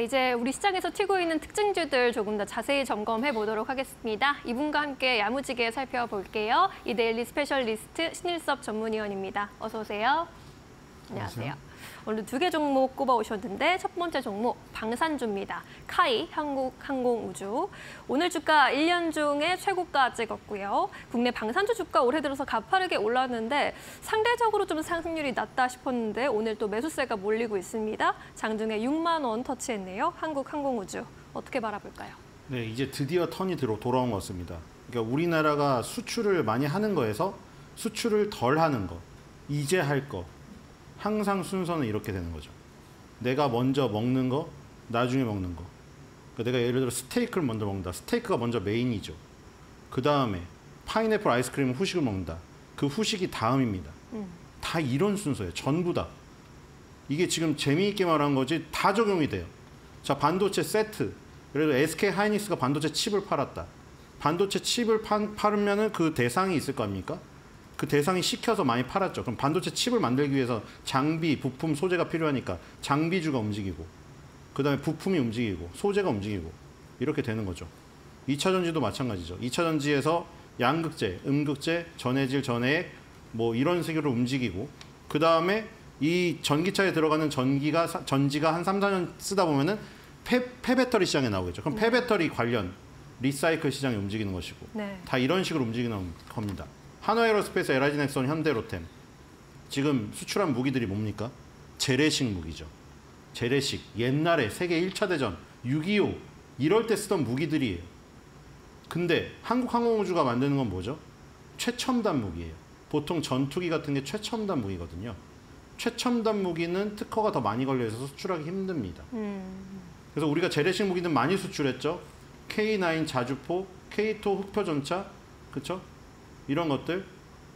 이제 우리 시장에서 튀고 있는 특징주들 조금 더 자세히 점검해 보도록 하겠습니다. 이분과 함께 야무지게 살펴볼게요. 이데일리 specialist 신일섭 전문위원입니다. 어서 오세요. 안녕하세요. 오늘 두 개 종목 꼽아 오셨는데 첫 번째 종목 방산주입니다. KAI 한국항공우주. 오늘 주가 1년 중에 최고가 찍었고요. 국내 방산주 주가 올해 들어서 가파르게 올랐는데 상대적으로 좀 상승률이 낮다 싶었는데 오늘 또 매수세가 몰리고 있습니다. 장중에 6만 원 터치했네요. 한국항공우주. 어떻게 바라볼까요? 네, 이제 드디어 턴이 들어 돌아온 것 같습니다. 그러니까 우리나라가 수출을 많이 하는 거에서 수출을 덜 하는 거, 이제 할 거, 항상 순서는 이렇게 되는 거죠. 내가 먼저 먹는 거, 나중에 먹는 거. 그러니까 내가 예를 들어 스테이크를 먼저 먹는다. 스테이크가 먼저 메인이죠. 그 다음에 파인애플 아이스크림 후식을 먹는다. 그 후식이 다음입니다. 음. 다 이런 순서예요. 전부 다. 이게 지금 재미있게 말한 거지 다 적용이 돼요. 자 반도체 세트. 그래도 SK 하이닉스가 반도체 칩을 팔았다. 반도체 칩을 팔으면 그 대상이 있을 거 아닙니까? 그 대상이 시켜서 많이 팔았죠. 그럼 반도체 칩을 만들기 위해서 장비, 부품, 소재가 필요하니까 장비주가 움직이고 그다음에 부품이 움직이고 소재가 움직이고 이렇게 되는 거죠. 2차 전지도 마찬가지죠. 2차 전지에서 양극재, 음극재, 전해질, 전해액 뭐 이런 식으로 움직이고 그다음에 이 전기차에 들어가는 전기가 전지가 한 3, 4년 쓰다 보면은 폐, 폐배터리 시장에 나오겠죠. 그럼 폐배터리 관련 recycle 시장이 움직이는 것이고 네. 다 이런 식으로 움직이는 겁니다. 한화에어로스페이스, LIG넥스원, 현대로템 지금 수출한 무기들이 뭡니까? 재래식 무기죠. 재래식 옛날에 세계 1차 대전 6.25 이럴 때 쓰던 무기들이에요. 근데 한국항공우주가 만드는 건 뭐죠? 최첨단 무기예요. 보통 전투기 같은 게 최첨단 무기거든요. 최첨단 무기는 특허가 더 많이 걸려 있어서 수출하기 힘듭니다. 음. 그래서 우리가 재래식 무기는 많이 수출했죠. K9 자주포, K2 흑표 전차, 그렇죠? 이런 것들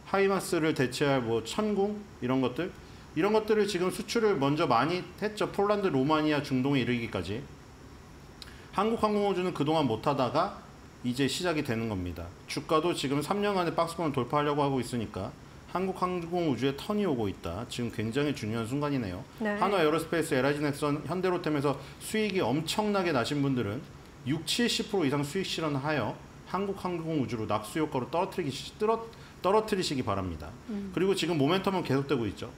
하이마스를 대체할 뭐 천궁 이런 것들 이런 것들을 지금 수출을 먼저 많이 했죠. 폴란드, 로마니아, 중동에 이르기까지. 한국 항공우주는 그동안 못하다가 이제 시작이 되는 겁니다. 주가도 지금 3년간의 박스권을 돌파하려고 하고 있으니까 한국 항공우주의 턴이 오고 있다. 지금 굉장히 중요한 순간이네요. 네. 한화 에어로스페이스, LIG넥스원, 현대로템에서 수익이 엄청나게 나신 분들은 6, 70% 이상 수익 실현하여 한국항공우주로 낙수 효과로 떨어뜨리기, 떨어뜨리시기 바랍니다. 음. 그리고 지금 모멘텀은 계속되고 있죠.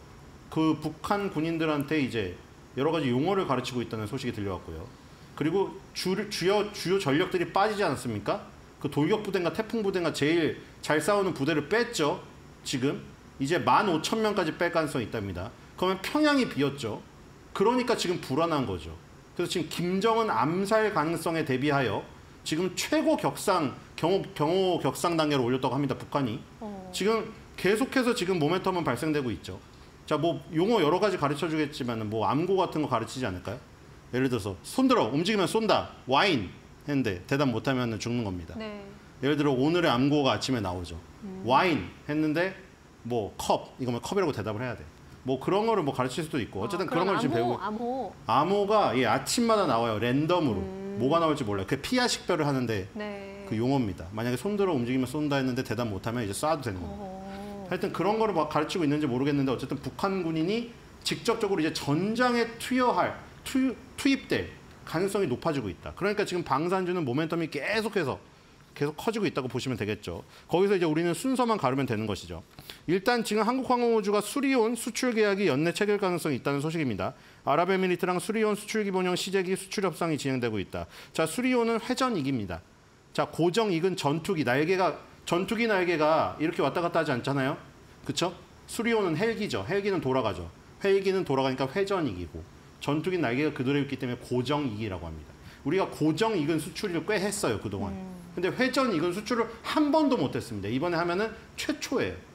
그 북한 군인들한테 이제 여러 가지 용어를 가르치고 있다는 소식이 들려왔고요. 그리고 주, 주요, 주요 전력들이 빠지지 않았습니까? 그 돌격 부대인가 태풍 부대인가 제일 잘 싸우는 부대를 뺐죠. 지금 이제 15,000명까지 뺄 가능성이 있답니다. 그러면 평양이 비었죠. 그러니까 지금 불안한 거죠. 그래서 지금 김정은 암살 가능성에 대비하여 지금 최고 격상 경호 경호 격상 단계로 올렸다고 합니다. 북한이 어. 지금 계속해서 지금 모멘텀은 발생되고 있죠. 자, 뭐 용어 여러 가지 가르쳐 주겠지만 뭐 암고 같은 거 가르치지 않을까요? 예를 들어서 손들어 움직이면 쏜다 와인 했는데 대답 못하면 죽는 겁니다. 네. 예를 들어 오늘의 암고가 아침에 나오죠. 음. 와인 했는데 뭐 컵 이거면 컵이라고 대답을 해야 돼. 뭐 그런 거를 뭐 가르칠 수도 있고 어쨌든 아, 그런 걸 지금 배우고 암호 암호가 예, 아침마다 나와요 랜덤으로. 음. 뭐가 나올지 몰라요. 그 피하 식별을 하는데 네. 그 용어입니다. 만약에 손들어 움직이면 쏜다 했는데 대답 못하면 이제 쏴도 되는 겁니다. 오. 하여튼 그런 거를 막 가르치고 있는지 모르겠는데 어쨌든 북한 군인이 직접적으로 이제 전장에 투여할 투, 투입될 가능성이 높아지고 있다. 그러니까 지금 방산주는 모멘텀이 계속해서 계속 커지고 있다고 보시면 되겠죠. 거기서 이제 우리는 순서만 가르면 되는 것이죠. 일단 지금 한국항공우주가 수리온 수출 계약이 연내 체결 가능성이 있다는 소식입니다. 아랍에미리트랑 수리온 수출 기본형 시제기 수출 협상이 진행되고 있다. 자, 수리온은 회전익입니다. 자, 고정익은 전투기 날개가 전투기 날개가 이렇게 왔다 갔다 하지 않잖아요. 그렇죠? 수리온은 헬기죠. 헬기는 돌아가죠. 헬기는 돌아가니까 회전익이고 전투기 날개가 그대로 있기 때문에 고정익이라고 합니다. 우리가 고정익은 수출을 꽤 했어요, 그동안. 음. 근데 회전익은 수출을 한 번도 못 했습니다. 이번에 하면은 최초예요.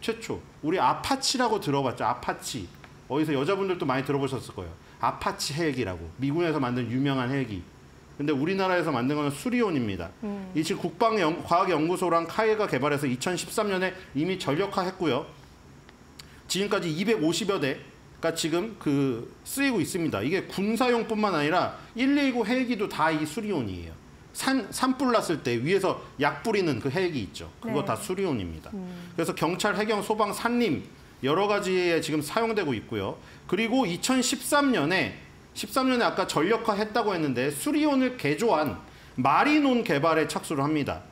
최초. 우리 아파치라고 들어봤죠. 아파치. 어디서 여자분들도 많이 들어보셨을 거예요. 아파치 헬기라고. 미군에서 만든 유명한 헬기. 근데 우리나라에서 만든 거는 수리온입니다. 음. 이 지금 국방과학연구소랑 KAI가 개발해서 2013년에 이미 전력화했고요. 지금까지 250여 대가 지금 그 쓰이고 있습니다. 이게 군사용뿐만 아니라 119 헬기도 다 이 수리온이에요. 산, 산불 났을 때 위에서 약 뿌리는 그 헬기 있죠. 그거 네. 다 수리온입니다. 음. 그래서 경찰, 해경, 소방, 산림 여러 가지에 지금 사용되고 있고요. 그리고 2013년에 13년에 아까 전력화 했다고 했는데 수리온을 개조한 마린온 개발에 착수를 합니다.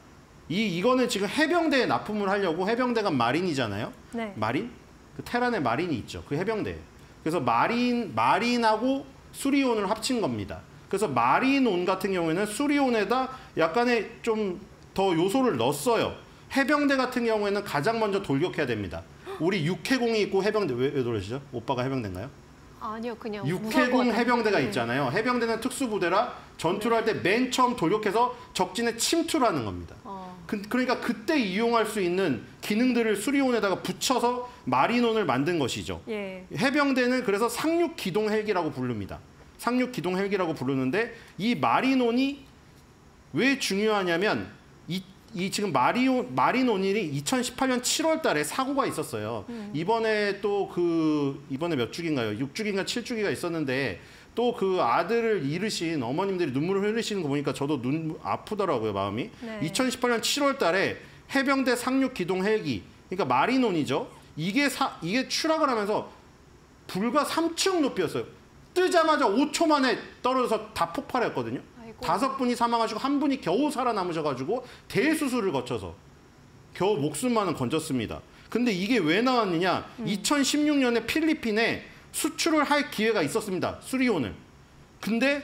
이 이거는 지금 해병대에 납품을 하려고 해병대가 마린이잖아요. 네. 마린? 그 테란에 마린이 있죠. 그 해병대. 그래서 마린 마린하고 수리온을 합친 겁니다. 그래서 마린온 같은 경우에는 수리온에다 약간의 좀 더 요소를 넣었어요. 해병대 같은 경우에는 가장 먼저 돌격해야 됩니다. 우리 육해공이 있고 해병대 왜, 왜 그러시죠? 오빠가 해병대인가요? 아니요, 그냥 육해공. 해병대가 네. 있잖아요. 해병대는 특수부대라 전투를 할 때 맨 처음 돌격해서 적진에 침투를 하는 겁니다. 어, 그, 그러니까 그때 이용할 수 있는 기능들을 수리온에다가 붙여서 마린온을 만든 것이죠. 예. 해병대는 그래서 상륙 기동 헬기라고 부릅니다. 상륙 기동 헬기라고 부르는데 이 마린온이 왜 중요하냐면 이, 이 지금 마리오, 마린온이 2018년 7월 달에 사고가 있었어요. 이번에 또 그 이번에 몇 주기인가요? 6주기인가 7주기가 있었는데 또 그 아들을 잃으신 어머님들이 눈물을 흘리시는 거 보니까 저도 눈 아프더라고요, 마음이. 네. 2018년 7월 달에 해병대 상륙 기동 헬기 그러니까 마린온이죠. 이게 사, 이게 추락을 하면서 불과 3층 높이였어요. 뜨자마자 5초 만에 떨어져서 다 폭발했거든요. 다섯 분이 사망하시고 한 분이 겨우 살아남으셔가지고 대수술을 거쳐서 겨우 목숨만은 건졌습니다. 근데 이게 왜 나왔느냐? 2016년에 필리핀에 수출을 할 기회가 있었습니다. 수리온을. 근데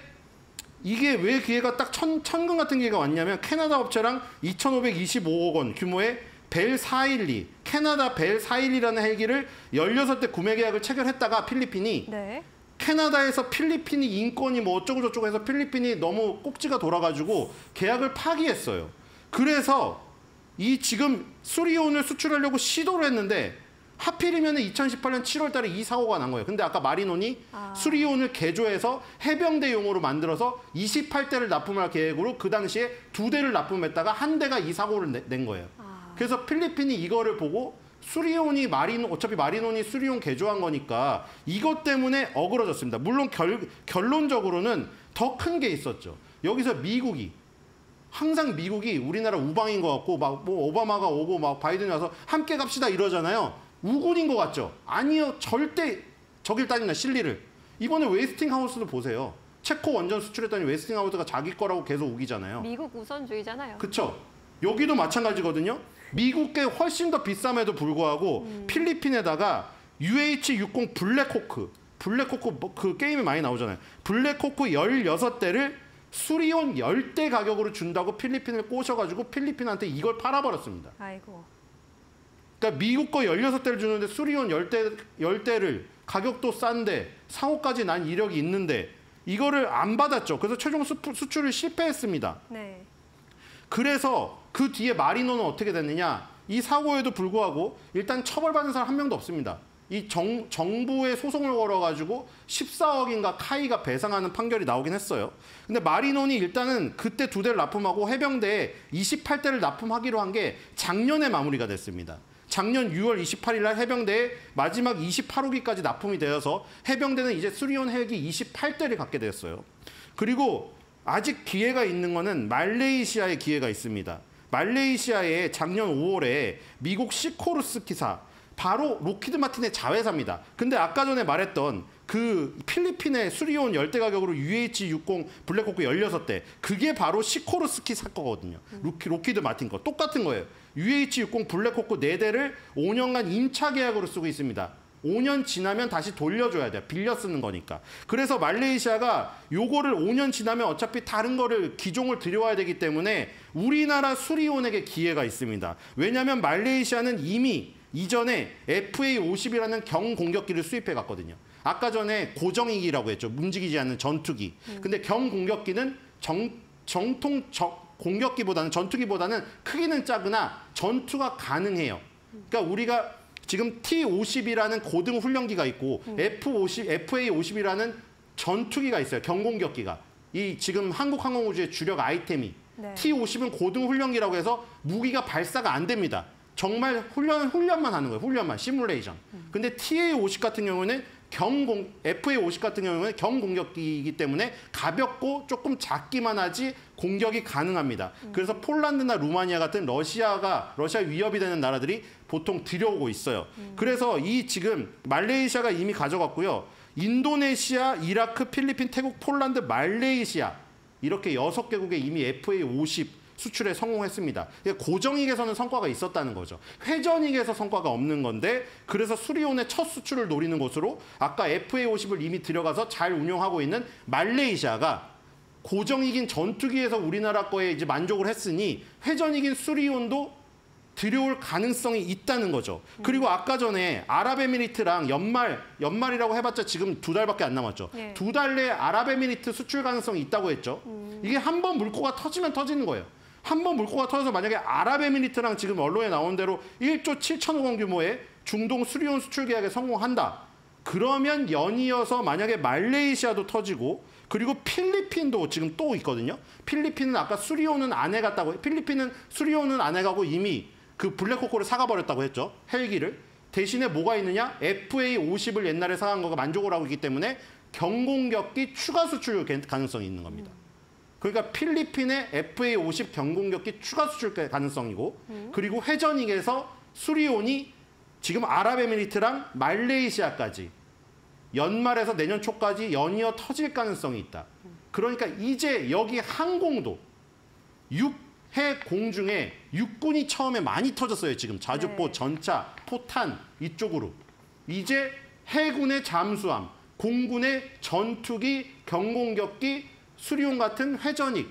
이게 왜 기회가 딱 천, 천금 같은 기회가 왔냐면 캐나다 업체랑 2,525억 원 규모의 벨 412, 캐나다 벨 412라는 헬기를 16대 구매 계약을 체결했다가 필리핀이 네. 캐나다에서 필리핀이 인권이 뭐 어쩌고 저쩌고 해서 필리핀이 너무 꼭지가 돌아가지고 계약을 파기했어요. 그래서 이 지금 수리온을 수출하려고 시도를 했는데 하필이면 2018년 7월 달에 이 사고가 난 거예요. 근데 아까 마린온이 아. 수리온을 개조해서 해병대용으로 만들어서 28대를 납품할 계획으로 그 당시에 두 대를 납품했다가 한 대가 이 사고를 내- 낸 거예요. 아, 그래서 필리핀이 이거를 보고 수리온이 마린 어차피 마린온이 수리온 개조한 거니까 이것 때문에 어그러졌습니다. 물론 결, 결론적으로는 더 큰 게 있었죠. 여기서 미국이 항상 미국이 우리나라 우방인 것 같고 막 뭐 오바마가 오고 막 바이든이 와서 함께 갑시다 이러잖아요. 우군인 것 같죠? 아니요, 절대 저길 따진다 실리를. 이번에 웨스팅하우스도 보세요. 체코 원전 수출했더니 웨스팅하우스가 자기 거라고 계속 우기잖아요. 미국 우선주의잖아요. 그쵸? 여기도 마찬가지거든요. 미국 게 훨씬 더 비쌈에도 불구하고 필리핀에다가 UH-60 블랙호크, 블랙호크 뭐그 게임에 많이 나오잖아요. 블랙호크 16대를 수리온 10대 가격으로 준다고 필리핀을 꼬셔가지고 필리핀한테 이걸 팔아버렸습니다. 아이고. 그러니까 미국 거 16대를 주는데 수리온 10대, 10대를 가격도 싼데 상호까지 난 이력이 있는데 이거를 안 받았죠. 그래서 최종 수, 수출을 실패했습니다. 네. 그래서 그 뒤에 마리노는 어떻게 됐느냐? 이 사고에도 불구하고 일단 처벌받은 사람 한 명도 없습니다. 이 정, 정부에 소송을 걸어가지고 14억인가 카이가 배상하는 판결이 나오긴 했어요. 근데 마리논이 일단은 그때 두 대를 납품하고 해병대에 28대를 납품하기로 한 게 작년에 마무리가 됐습니다. 작년 6월 28일 날 해병대에 마지막 28호기까지 납품이 되어서 해병대는 이제 수리온 헬기 28대를 갖게 되었어요. 그리고 아직 기회가 있는 거는 말레이시아의 기회가 있습니다. 말레이시아에 작년 5월에 미국 시코르스 기사 바로 록히드 마틴의 자회사입니다. 근데 아까 전에 말했던 그 필리핀의 수리온 열 대 가격으로 UH-60 블랙호크 16대 그게 바로 시코르스키사 거거든요. 록히, 록히드 마틴 거 똑같은 거예요. UH-60 블랙호크 4대를 5년간 임차 계약으로 쓰고 있습니다. 5년 지나면 다시 돌려줘야 돼요. 빌려 쓰는 거니까. 그래서 말레이시아가 요거를 5년 지나면 어차피 다른 거를 기종을 들여와야 되기 때문에 우리나라 수리온에게 기회가 있습니다. 왜냐하면 말레이시아는 이미 이전에 FA-50이라는 경공격기를 수입해 갔거든요. 아까 전에 고정이기라고 했죠. 움직이지 않는 전투기. 근데 경공격기는 정, 정통 저- 공격기보다는 전투기보다는 크기는 작으나 전투가 가능해요. 그러니까 우리가 지금 T-50이라는 고등 훈련기가 있고 F-50, FA-50이라는 전투기가 있어요. 경공격기가. 이 지금 한국 항공우주의 주력 아이템이 네. T-50은 고등 훈련기라고 해서 무기가 발사가 안 됩니다. 정말 훈련 훈련만 하는 거예요. 훈련만 시뮬레이션. 근데 TA-50 같은 경우는 경공 FA-50 같은 경우는 경공격기이기 때문에 가볍고 조금 작기만 하지 공격이 가능합니다. 그래서 폴란드나 루마니아 같은 러시아가 러시아 위협이 되는 나라들이 보통 들여오고 있어요. 그래서 이 지금 말레이시아가 이미 가져갔고요. 인도네시아, 이라크, 필리핀, 태국, 폴란드, 말레이시아 이렇게 여섯 개국에 이미 FA 50 수출에 성공했습니다. 고정익에서는 성과가 있었다는 거죠. 회전익에서 성과가 없는 건데 그래서 수리온의 첫 수출을 노리는 곳으로 아까 FA 50을 이미 들어가서 잘 운영하고 있는 말레이시아가 고정익인 전투기에서 우리나라 거에 이제 만족을 했으니 회전익인 수리온도 들여올 가능성이 있다는 거죠. 그리고 아까 전에 아랍에미리트랑 연말 연말이라고 해봤자 지금 두 달밖에 안 남았죠. 네. 두달 내에 아랍에미리트 수출 가능성이 있다고 했죠. 이게 한 번 물꼬가 터지면 터지는 거예요. 한 번 물꼬가 터져서 만약에 아랍에미리트랑 지금 언론에 나온 대로 1조 7천억 원 규모의 중동 수리온 수출 계약에 성공한다. 그러면 연이어서 만약에 말레이시아도 터지고 그리고 필리핀도 지금 또 있거든요. 필리핀은 아까 수리온은 안 해갔다고 필리핀은 수리온은 안 해가고 이미 그 블랙호크를 사가 버렸다고 했죠. 헬기를 대신에 뭐가 있느냐? FA 50을 옛날에 사간 거가 만족을 하고 있기 때문에 경공격기 추가 수출 가능성이 있는 겁니다. 그러니까 필리핀의 FA 50 경공격기 추가 수출 가능성이고 그리고 회전익에서 수리온이 지금 아랍에미리트랑 말레이시아까지 연말에서 내년 초까지 연이어 터질 가능성이 있다. 그러니까 이제 여기 항공도 육해 공중에 육군이 처음에 많이 터졌어요. 지금 자주포, 네. 전차, 포탄 이쪽으로. 이제 해군의 잠수함, 공군의 전투기, 경공격기, 수리용 같은 회전익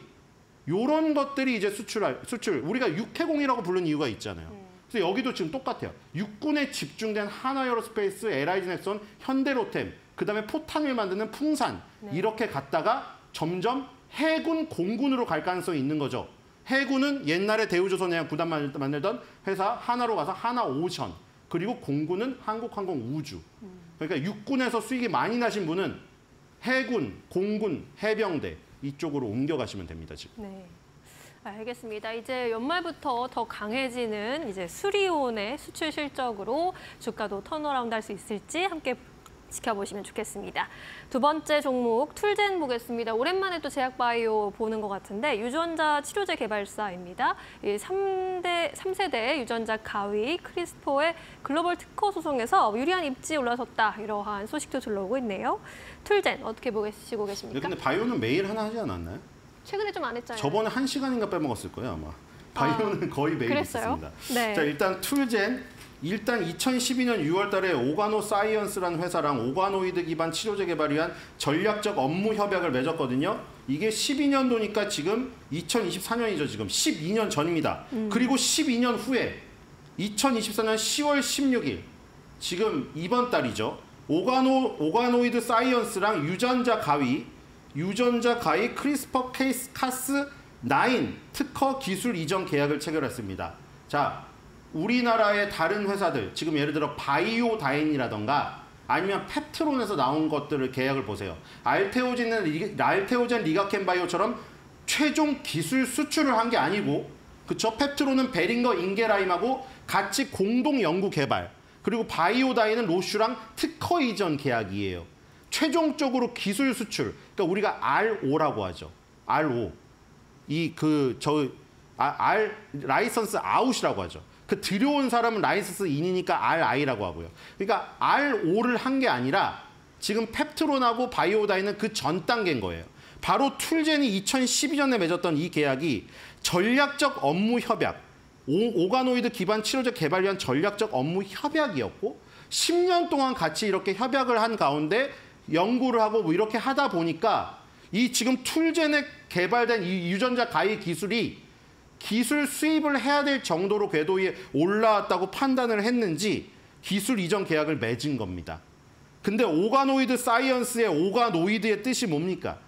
요런 것들이 이제 수출할 수출 우리가 육해공이라고 부르는 이유가 있잖아요. 그래서 여기도 지금 똑같아요. 육군에 집중된 하나에어로스페이스, 넥슨, 현대로템, 그 다음에 포탄을 만드는 풍산 네. 이렇게 갔다가 점점 해군, 공군으로 갈 가능성이 있는 거죠. 해군은 옛날에 대우조선해양 구단 만- 만들던 회사 하나로 가서 한화오션 그리고 공군은 한국항공우주. 그러니까 육군에서 수익이 많이 나신 분은 해군, 공군, 해병대 이쪽으로 옮겨가시면 됩니다 지금. 네. 알겠습니다. 이제 연말부터 더 강해지는 이제 수리온의 수출 실적으로 주가도 turnaround 할 수 있을지 함께 지켜보시면 좋겠습니다. 두 번째 종목 툴젠 보겠습니다. 오랜만에 또 제약바이오 보는 것 같은데 유전자 치료제 개발사입니다. 이 3대, 3세대 유전자 가위 CRISPR의 글로벌 특허 소송에서 유리한 입지에 올라섰다. 이러한 소식도 들려오고 있네요. 툴젠 어떻게 보시고 네, 계십니까? 근데 바이오는 매일 하나 하지 않았나요? 최근에 좀 안 했잖아요. 저번에 한 시간인가 빼먹었을 거예요 아마. 바이오는 거의 매일 그랬어요? 있습니다. 네. 자 일단 툴젠 일단 2012년 6월 달에 오가노 사이언스라는 회사랑 오가노이드 기반 치료제 개발을 위한 전략적 업무 협약을 맺었거든요. 이게 12년도니까 지금 2024년이죠 지금 12년 전입니다. 그리고 12년 후에 2024년 10월 16일 지금 이번 달이죠. 오가노 오가노이드 사이언스랑 유전자 가위 유전자 가위 CRISPR 케이스 Cas9 특허 기술 이전 계약을 체결했습니다. 자, 우리나라의 다른 회사들 지금 예를 들어 바이오다인이라던가 아니면 펩트론에서 나온 것들을 계약을 보세요. 알테오젠은 리- 알테오젠 리가켐 바이오처럼 최종 기술 수출을 한 게 아니고 그쵸? 펩트론은 베링거 인겔하임하고 같이 공동 연구 개발 그리고 바이오다인은 로슈랑 특허 이전 계약이에요. 최종적으로 기술 수출 그러니까 우리가 LO라고 하죠. LO 이 그저 아, L license out이라고 하죠. 그 들여온 사람은 license in이니까 LI라고 하고요. 그러니까 LO를 한 게 아니라 지금 펩트론하고 바이오다인은 그전 단계인 거예요. 바로 툴젠이 2012년에 맺었던 이 계약이 전략적 업무 협약, 오, 오가노이드 기반 치료제 개발 위한 전략적 업무 협약이었고 10년 동안 같이 이렇게 협약을 한 가운데 연구를 하고 뭐 이렇게 하다 보니까 이 지금 툴젠에 개발된 이 유전자 가위 기술이 기술 수입을 해야 될 정도로 궤도에 올라왔다고 판단을 했는지 기술 이전 계약을 맺은 겁니다. 근데 오가노이드 사이언스의 organoid의 뜻이 뭡니까?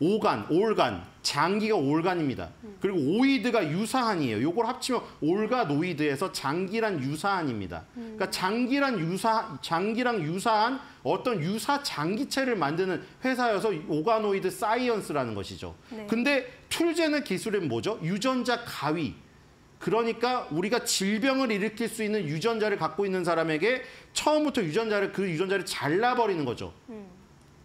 organ, organ, 장기가 organ입니다. 그리고 oid가 유사한이에요. 요걸 합치면 organoid에서 장기란 유사한입니다. 그러니까 장기란 유사, 장기랑 유사한 어떤 유사 장기체를 만드는 회사여서 오가노이드 사이언스라는 것이죠. 네. 근데 툴젠은 기술은 뭐죠? 유전자 가위. 그러니까 우리가 질병을 일으킬 수 있는 유전자를 갖고 있는 사람에게 처음부터 유전자를 그 유전자를 잘라버리는 거죠.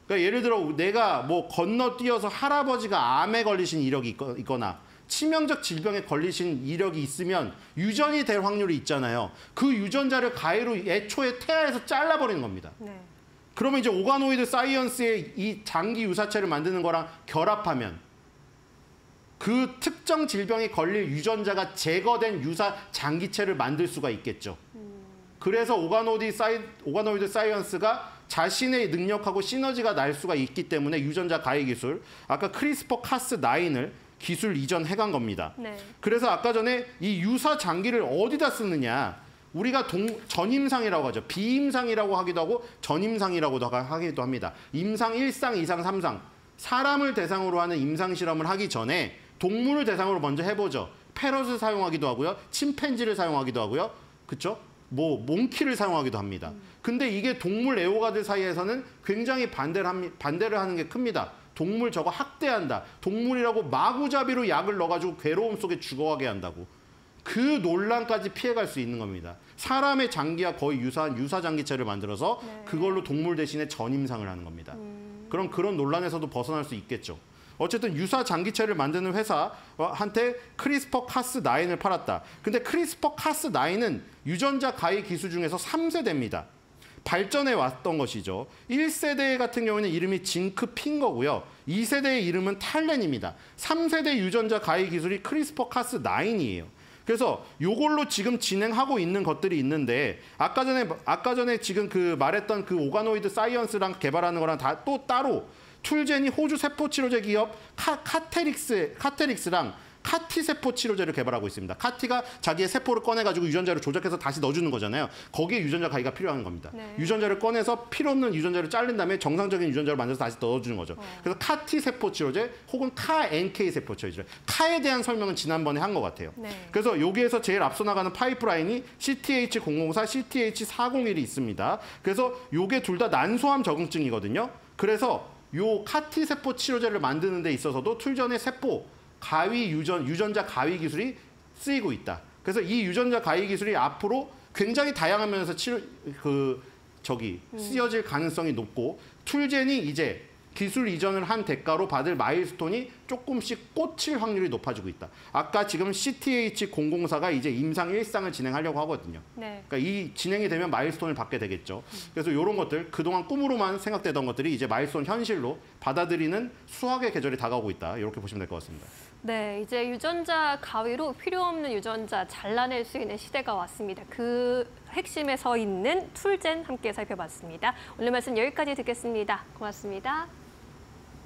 그러니까 예를 들어 내가 뭐 건너뛰어서 할아버지가 암에 걸리신 이력이 있거- 있거나 치명적 질병에 걸리신 이력이 있으면 유전이 될 확률이 있잖아요. 그 유전자를 가위로 애초에 태아에서 잘라버리는 겁니다. 네. 그러면 이제 오가노이드 사이언스의 이 장기 유사체를 만드는 거랑 결합하면 그 특정 질병에 걸릴 유전자가 제거된 유사 장기체를 만들 수가 있겠죠. 그래서 오가노디 사이, 오가노이드 사이언스가 자신의 능력하고 시너지가 날 수가 있기 때문에 유전자 가위 기술, 아까 CRISPR Cas 9을 기술 이전해 간 겁니다. 네. 그래서 아까 전에 이 유사 장기를 어디다 쓰느냐? 우리가 동, 전임상이라고 하죠. 비임상이라고 하기도 하고 전임상이라고도 하- 하기도 합니다. 임상 1상, 2상, 3상. 사람을 대상으로 하는 임상 실험을 하기 전에 동물을 대상으로 먼저 해보죠. 패럿을 사용하기도 하고요. 침팬지를 사용하기도 하고요. 그쵸? 뭐 몽키를 사용하기도 합니다. 근데 이게 동물 애호가들 사이에서는 굉장히 반대를, 합니, 반대를 하는 게 큽니다. 동물 저거 학대한다. 동물이라고 마구잡이로 약을 넣어가지고 괴로움 속에 죽어가게 한다고. 그 논란까지 피해갈 수 있는 겁니다. 사람의 장기와 거의 유사한 유사 장기체를 만들어서 네. 그걸로 동물 대신에 전임상을 하는 겁니다. 그럼 그런 논란에서도 벗어날 수 있겠죠. 어쨌든 유사 장기체를 만드는 회사한테 CRISPR Cas 9을 팔았다. 근데 CRISPR Cas 9은 유전자 가위 기술 중에서 3세대입니다. 발전해 왔던 것이죠. 1세대 같은 경우는 이름이 zinc finger고요. 2세대의 이름은 TALEN입니다. 3세대 유전자 가위 기술이 CRISPR Cas 9이에요. 그래서 요걸로 지금 진행하고 있는 것들이 있는데 아까 전에 아까 전에 지금 그 말했던 그 오가노이드 사이언스랑 개발하는 거랑 다 또 따로 툴젠이 호주 세포 치료제 기업 카, Cartherics Cartherics랑 CAR-T 세포 치료제를 개발하고 있습니다. CAR-T가 자기의 세포를 꺼내가지고 유전자를 조작해서 다시 넣어주는 거잖아요. 거기에 유전자 가위가 필요한 겁니다. 네. 유전자를 꺼내서 필요 없는 유전자를 자른 다음에 정상적인 유전자를 만들어서 다시 넣어주는 거죠. 그래서 CAR-T 세포 치료제 혹은 CAR NK 세포 치료제. CAR에 대한 설명은 지난번에 한 것 같아요. 네. 그래서 여기에서 제일 앞서 나가는 파이프라인이 CTH004, CTH401이 있습니다. 그래서 요게 둘 다 난소암 적응증이거든요. 그래서 요 CAR-T 세포 치료제를 만드는 데 있어서도 툴젠의 세포 가위 유전 유전자 가위 기술이 쓰이고 있다. 그래서 이 유전자 가위 기술이 앞으로 굉장히 다양한 면에서 치료 그 저기 쓰여질 가능성이 높고 툴젠이 이제 기술 이전을 한 대가로 받을 마일스톤이 조금씩 꽂힐 확률이 높아지고 있다. 아까 지금 CTH004가 이제 임상 1상을 진행하려고 하거든요. 네. 그러니까 이 진행이 되면 마일스톤을 받게 되겠죠. 그래서 이런 것들 그동안 꿈으로만 생각되던 것들이 이제 마일스톤 현실로 받아들이는 수학의 계절이 다가오고 있다. 이렇게 보시면 될 것 같습니다. 네, 이제 유전자 가위로 필요 없는 유전자 잘라낼 수 있는 시대가 왔습니다. 그 핵심에 서 있는 툴젠 함께 살펴봤습니다. 오늘 말씀 여기까지 듣겠습니다. 고맙습니다.